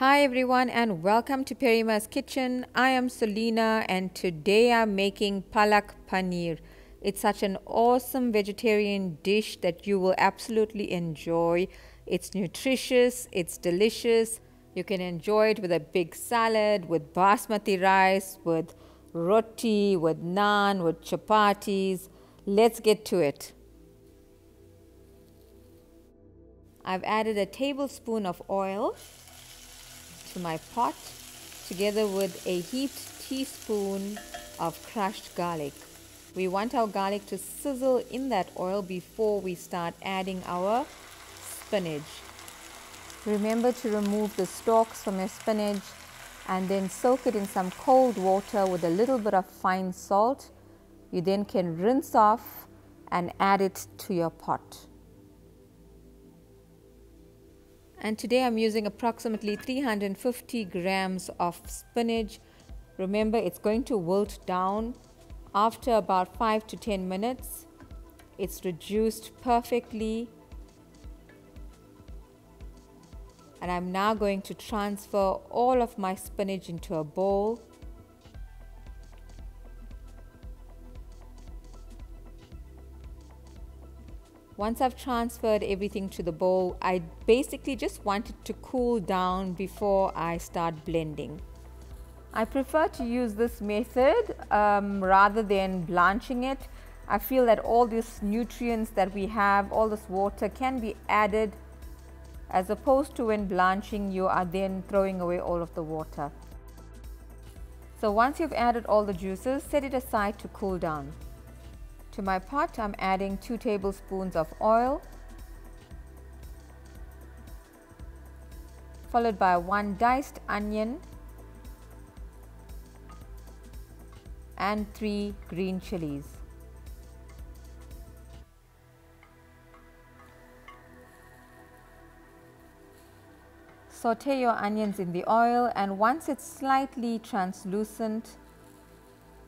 Hi everyone and welcome to Perima's Kitchen. I am Selina and today I'm making palak paneer. It's such an awesome vegetarian dish that you will absolutely enjoy. It's nutritious, it's delicious. You can enjoy it with a big salad, with basmati rice, with roti, with naan, with chapatis. Let's get to it. I've added a tablespoon of oil to my pot together with a heaped teaspoon of crushed garlic. We want our garlic to sizzle in that oil before we start adding our spinach. Remember to remove the stalks from your spinach and then soak it in some cold water with a little bit of fine salt. You then can rinse off and add it to your pot. And today I'm using approximately 350 grams of spinach. Remember it's going to wilt down after about 5 to 10 minutes. It's reduced perfectly and I'm now going to transfer all of my spinach into a bowl Once I've transferred everything to the bowl, I basically just want it to cool down before I start blending. I prefer to use this method um, rather than blanching it. I feel that all these nutrients that we have, all this water can be added as opposed to when blanching you are then throwing away all of the water. So once you've added all the juices, set it aside to cool down. To my pot, I'm adding 2 tablespoons of oil, followed by 1 diced onion and 3 green chilies. Saute your onions in the oil and once it's slightly translucent,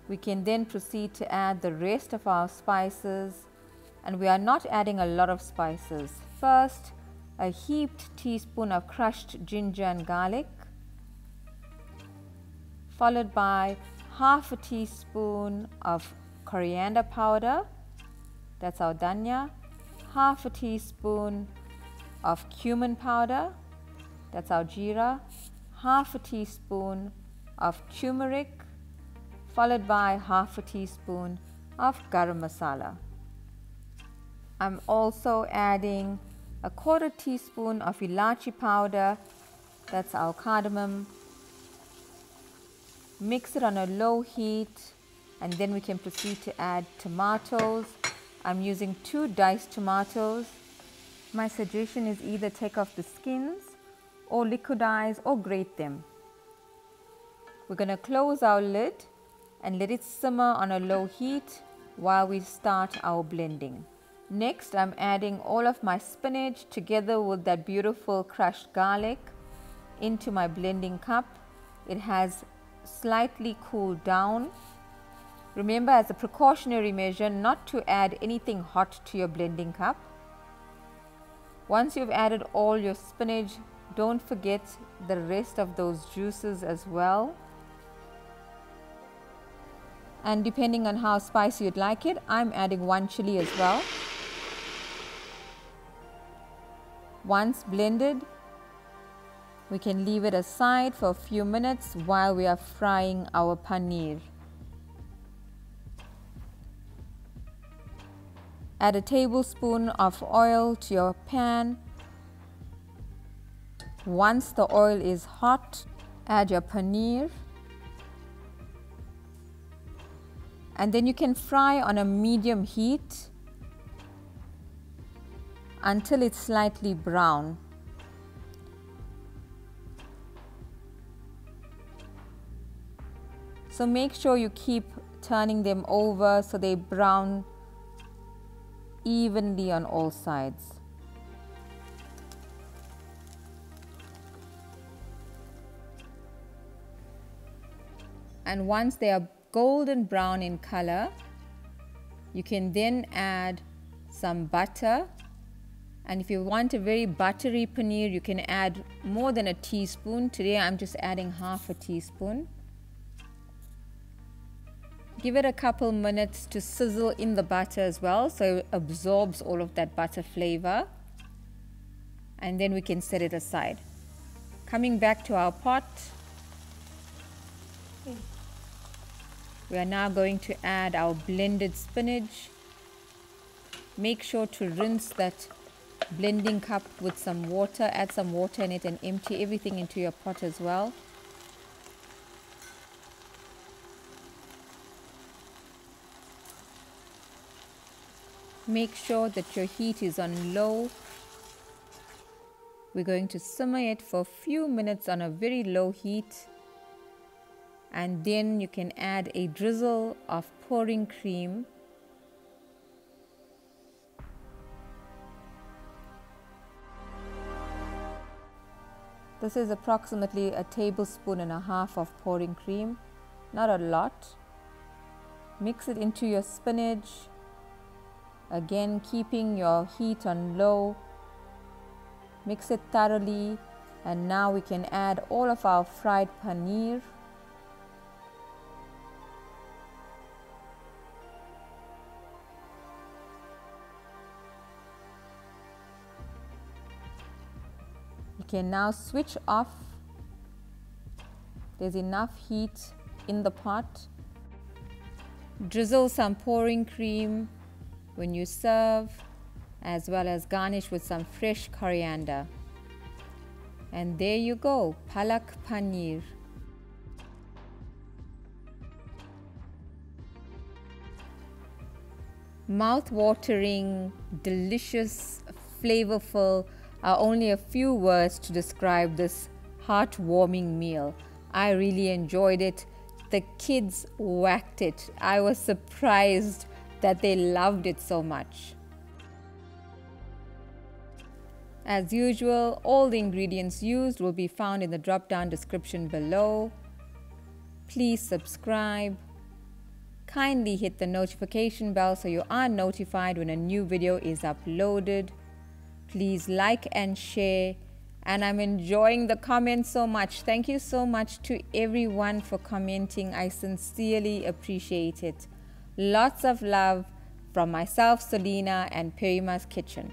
we can then proceed to add the rest of our spices and we are not adding a lot of spices. First, a heaped teaspoon of crushed ginger and garlic, followed by half a teaspoon of coriander powder, that's our dhania, half a teaspoon of cumin powder, that's our jeera, half a teaspoon of turmeric, followed by half a teaspoon of garam masala. I'm also adding a quarter teaspoon of ilachi powder, that's our cardamom. Mix it on a low heat and then we can proceed to add tomatoes. I'm using two diced tomatoes. My suggestion is either take off the skins or liquidize or grate them. We're going to close our lid and let it simmer on a low heat while we start our blending. Next, I'm adding all of my spinach together with that beautiful crushed garlic into my blending cup. It has slightly cooled down. Remember as a precautionary measure not to add anything hot to your blending cup. Once you've added all your spinach, don't forget the rest of those juices as well and depending on how spicy you'd like it, I'm adding one chili as well. Once blended, we can leave it aside for a few minutes while we are frying our paneer. Add a tablespoon of oil to your pan. Once the oil is hot, add your paneer and then you can fry on a medium heat until it's slightly brown. So make sure you keep turning them over so they brown evenly on all sides. And once they are golden brown in color. You can then add some butter And if you want a very buttery paneer, you can add more than a teaspoon. Today I'm just adding half a teaspoon. Give it a couple minutes to sizzle in the butter as well so it absorbs all of that butter flavor. And then we can set it aside. Coming back to our pot, we are now going to add our blended spinach. Make sure to rinse that blending cup with some water, add some water in it and empty everything into your pot as well. Make sure that your heat is on low. We're going to simmer it for a few minutes on a very low heat. And then you can add a drizzle of pouring cream. This is approximately a tablespoon and a half of pouring cream, not a lot. Mix it into your spinach Again, keeping your heat on low. Mix it thoroughly. And now we can add all of our fried paneer. Can now switch off. There's enough heat in the pot. Drizzle some pouring cream when you serve, as well as garnish with some fresh coriander. And there you go, palak paneer. Mouth-watering, delicious, flavorful are only a few words to describe this heartwarming meal. I really enjoyed it. The kids whacked it. I was surprised that they loved it so much. As usual, all the ingredients used will be found in the drop down description below. Please subscribe. Kindly hit the notification bell so you are notified when a new video is uploaded. Please like and share. And I'm enjoying the comments so much. Thank you so much to everyone for commenting. I sincerely appreciate it. Lots of love from myself, Selena, and Perima's Kitchen.